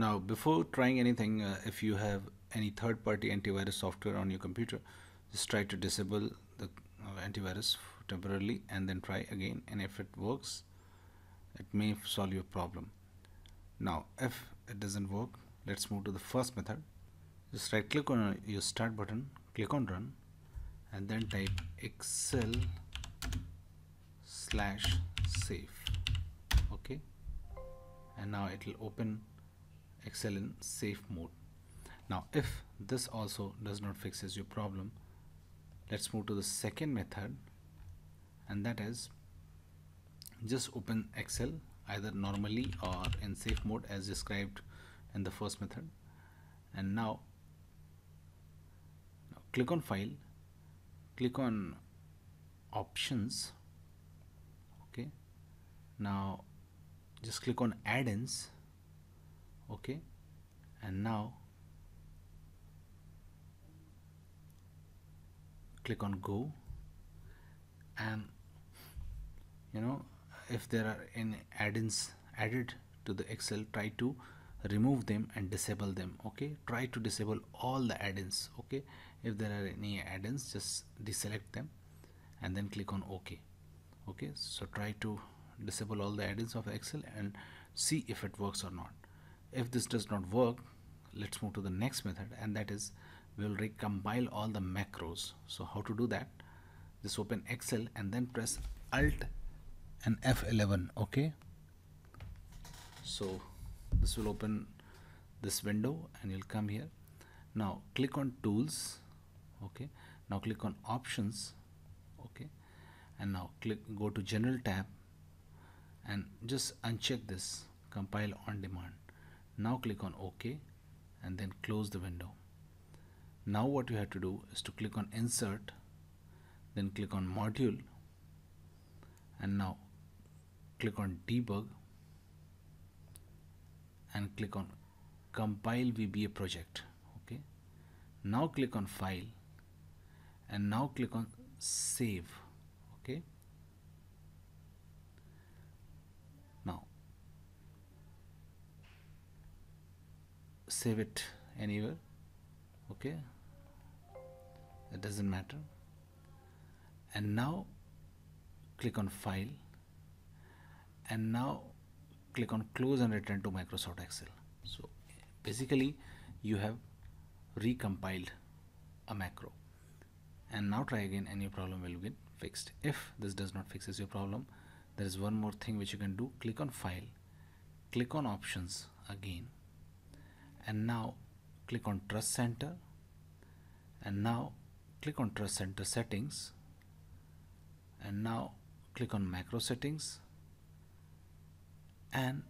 Now, before trying anything, uh, if you have any third-party antivirus software on your computer, just try to disable the uh, antivirus temporarily and then try again. And if it works, it may solve your problem. Now, if it doesn't work, let's move to the first method. Just right click on your start button, click on run, and then type excel slash safe. Okay, and now it will open excel in safe mode. Now if this also does not fixes your problem let's move to the second method and that is just open excel either normally or in safe mode as described in the first method. And now, now click on file click on options okay? Now just click on add-ins okay? And now click on go. And you know if there are any add-ins added to the excel try to remove them and disable them okay? Try to disable all the add-ins okay? If there are any add-ins just deselect them and then click on ok okay? So try to disable all the add-ins of excel and see if it works or not if this does not work let's move to the next method and that is we will recompile all the macros. So how to do that? Just open excel and then press alt and f11 okay? So this will open this window and you'll come here. Now click on tools okay? Now click on options okay? And now click go to general tab and just uncheck this compile on demand now click on OK and then close the window. Now what you have to do is to click on insert then click on module and now click on debug and click on compile VBA project okay now click on file and now click on save okay save it anywhere okay? It doesn't matter. And now click on file. And now click on close and return to Microsoft Excel. So basically you have recompiled a macro. And now try again and your problem will get fixed. If this does not fixes your problem there is one more thing which you can do. Click on file. Click on options again and now click on trust center. And now click on trust center settings. And now click on macro settings. And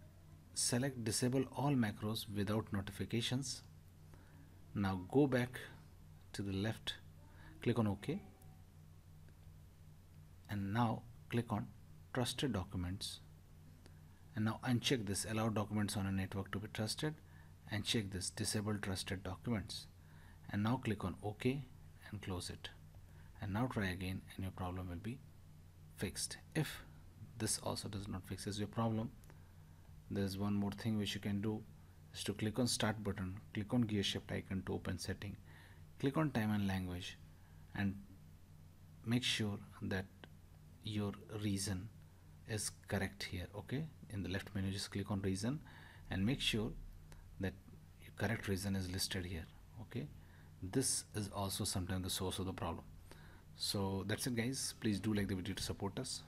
select disable all macros without notifications. Now go back to the left. Click on ok. And now click on trusted documents. And now uncheck this allow documents on a network to be trusted and check this disable trusted documents. And now click on OK and close it. And now try again and your problem will be fixed. If this also does not fixes your problem there's one more thing which you can do is to click on start button. Click on gear shift icon to open setting. Click on time and language and make sure that your region is correct here okay? In the left menu just click on region and make sure that correct region is listed here okay? This is also sometimes the source of the problem. So that's it guys. Please do like the video to support us